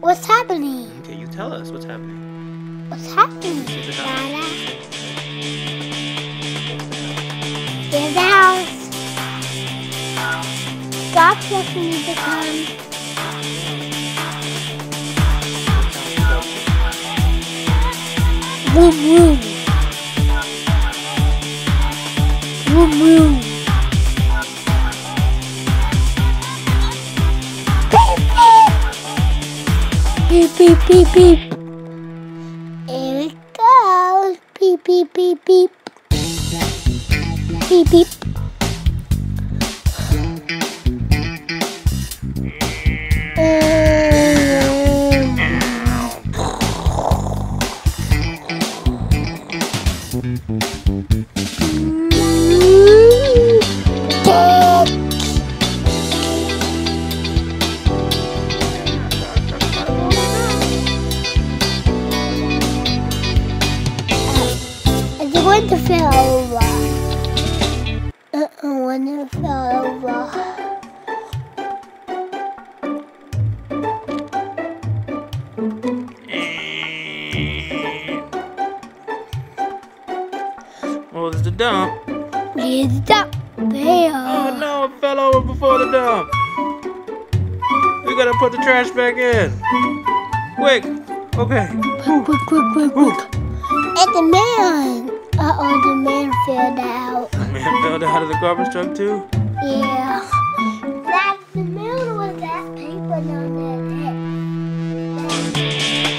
What's happening? Okay, you tell us what's happening. What's happening, Dada? There's the house. God just need to come. Boom, boom. Boom, boom. Beep, beep, beep, beep. Here it goes. Beep, beep, beep, beep. Beep, beep. I want to fell over. Uh, to fell over. Well, there's the dump. Here's the bear. Oh no, it fell over before the dump. We gotta put the trash back in. Quick. Okay. Quick, quick, quick, quick, quick. And the man spilled out. Man spilled out of the garbage truck too? Yeah. That's the middle with that paper down there.